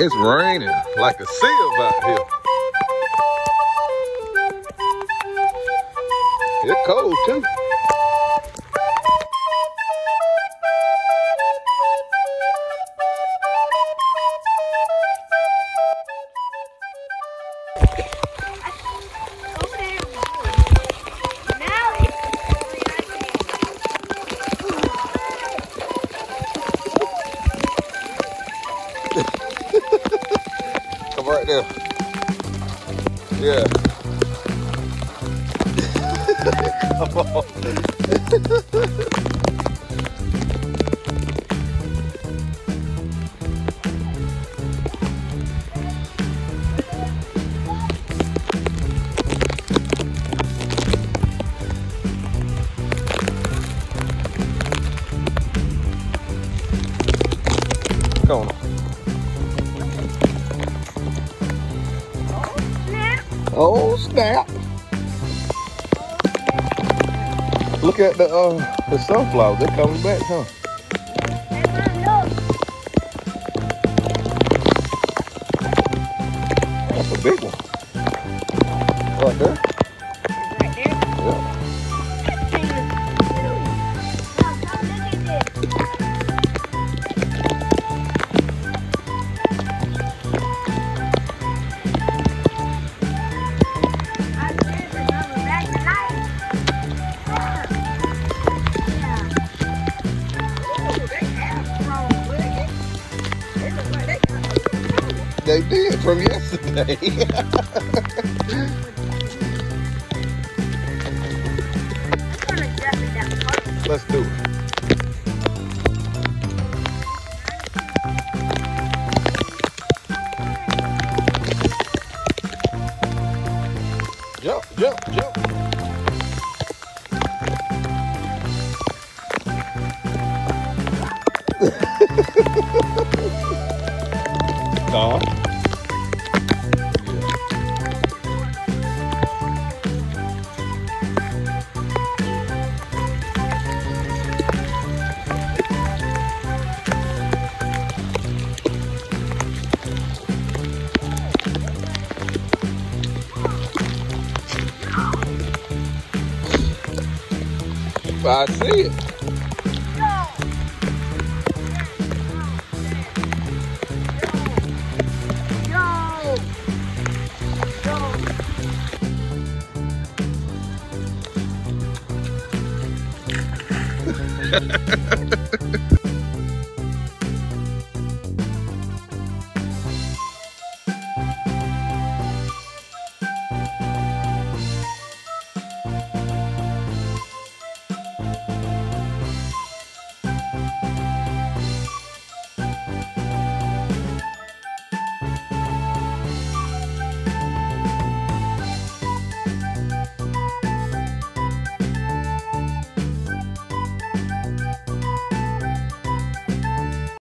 It's raining like a sieve out here. It's cold too. There. Yeah. Come on. Oh snap! Look at the uh the sunflowers. They're coming back, huh? That's a big one. Right there. They did from yesterday. Let's do it. Jump, jump, jump. Nah. I see it.